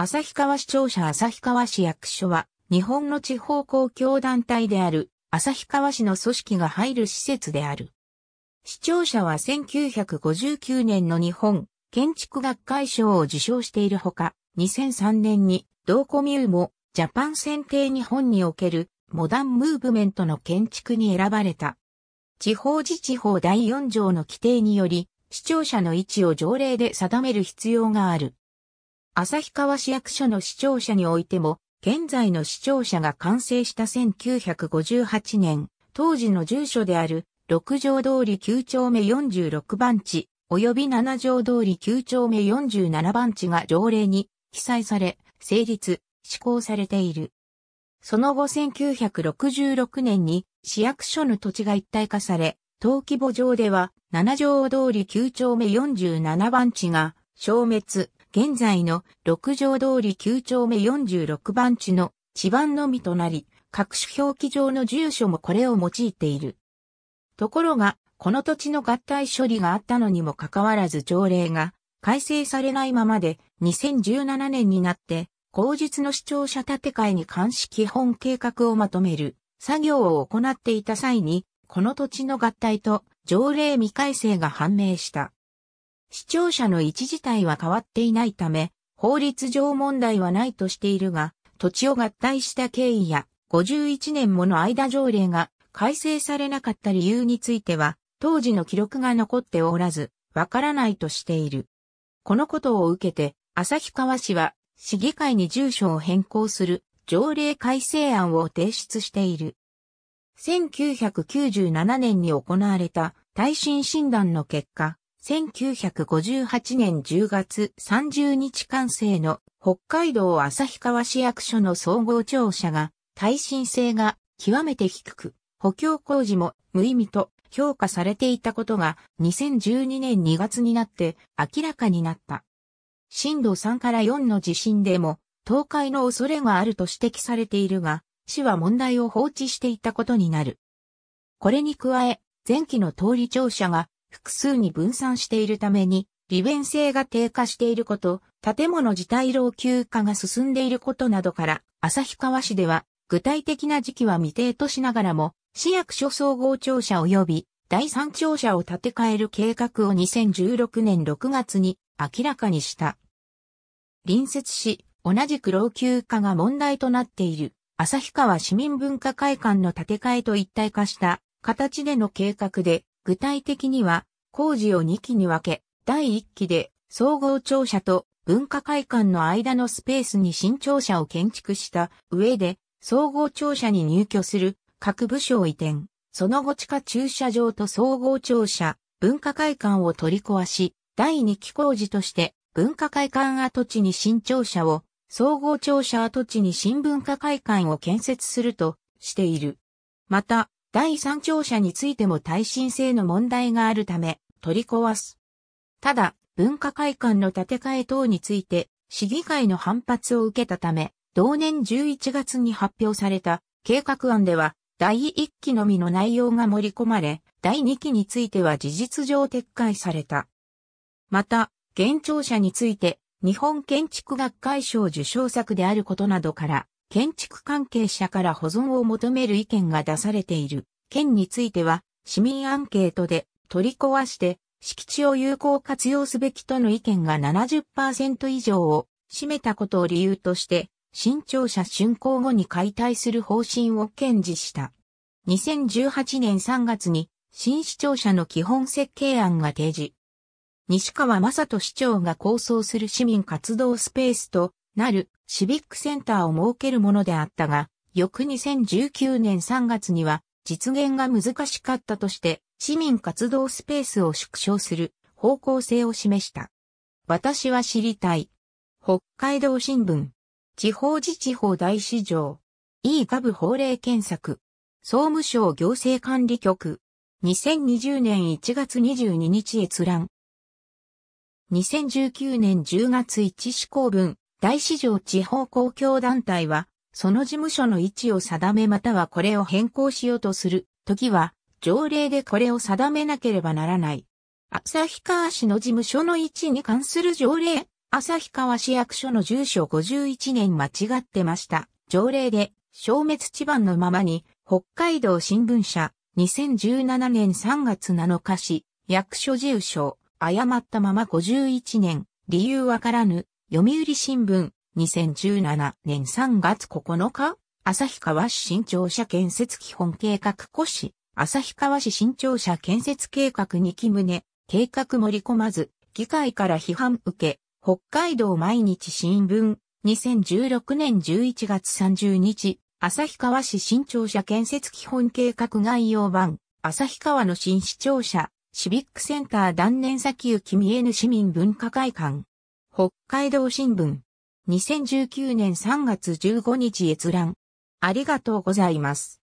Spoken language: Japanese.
旭川市庁舎旭川市役所は、日本の地方公共団体である、旭川市の組織が入る施設である。市庁舎は1959年の日本建築学会賞を受賞しているほか、2003年に同コミューもジャパン選定日本におけるモダンムーブメントの建築に選ばれた。地方自治法第4条の規定により、市庁舎の位置を条例で定める必要がある。旭川市役所の市庁舎においても、現在の市庁舎が完成した1958年、当時の住所である六条通り9丁目46番地、及び七条通り9丁目47番地が条例に記載され、成立、施行されている。その後1966年に市役所の土地が一体化され、登記簿上では七条通り9丁目47番地が消滅、現在の六条通り9丁目46番地の地番のみとなり、各種表記上の住所もこれを用いている。ところが、この土地の合体処理があったのにもかかわらず条例が改正されないままで、2017年になって、後日の視聴者建て替えに監視基本計画をまとめる作業を行っていた際に、この土地の合体と条例未改正が判明した。視聴者の位置自体は変わっていないため、法律上問題はないとしているが、土地を合体した経緯や51年もの間条例が改正されなかった理由については、当時の記録が残っておらず、わからないとしている。このことを受けて、旭川市は市議会に住所を変更する条例改正案を提出している。1997年に行われた耐震診断の結果、1958年10月30日完成の北海道旭川市役所の総合庁舎が耐震性が極めて低く、補強工事も無意味と評価されていたことが2012年2月になって明らかになった。震度3から4の地震でも倒壊の恐れがあると指摘されているが、市は問題を放置していたことになる。これに加え、前期の通り庁舎が複数に分散しているために、利便性が低下していること、建物自体老朽化が進んでいることなどから、旭川市では具体的な時期は未定としながらも、市役所総合庁舎及び第三庁舎を建て替える計画を2016年6月に明らかにした。隣接し、同じく老朽化が問題となっている、旭川市民文化会館の建て替えと一体化した形での計画で、具体的には、工事を2期に分け、第1期で、総合庁舎と文化会館の間のスペースに新庁舎を建築した上で、総合庁舎に入居する各部署を移転、その後地下駐車場と総合庁舎、文化会館を取り壊し、第2期工事として文化会館跡地に新庁舎を、総合庁舎跡地に新文化会館を建設するとしている。また、第三庁舎についても耐震性の問題があるため、取り壊す。ただ、文化会館の建て替え等について、市議会の反発を受けたため、同年11月に発表された計画案では、第1期のみの内容が盛り込まれ、第2期については事実上撤回された。また、現庁舎について、日本建築学会賞受賞作であることなどから、建築関係者から保存を求める意見が出されている件については、市民アンケートで取り壊して敷地を有効活用すべきとの意見が70%以上を占めたことを理由として、新庁舎竣工後に解体する方針を堅持した。2018年3月に新市庁舎の基本設計案が提示。西川正人市長が構想する市民活動スペースとなるシビックセンターを設けるものであったが、翌2019年3月には実現が難しかったとして市民活動スペースを縮小する方向性を示した。私は知りたい。北海道新聞。地方自治法大市場。E ガブ法令検索。総務省行政管理局。2020年1月22日閲覧。2019年10月1施行分。大市場地方公共団体は、その事務所の位置を定めまたはこれを変更しようとする時は、条例でこれを定めなければならない。旭川市の事務所の位置に関する条例、旭川市役所の住所51年間違ってました。条例で消滅地番のままに北海道新聞社2017年3月7日市役所住所誤ったまま51年理由わからぬ読売新聞2017年3月9日旭川市新庁舎建設基本計画古市旭川市新庁舎建設計画2期棟計画盛り込まず議会から批判受け北海道毎日新聞2016年11月30日旭川市新庁舎建設基本計画概要版、旭川の新市庁舎、シビックセンター断念先行き見えぬ市民文化会館。北海道新聞。2019年3月15日閲覧。ありがとうございます。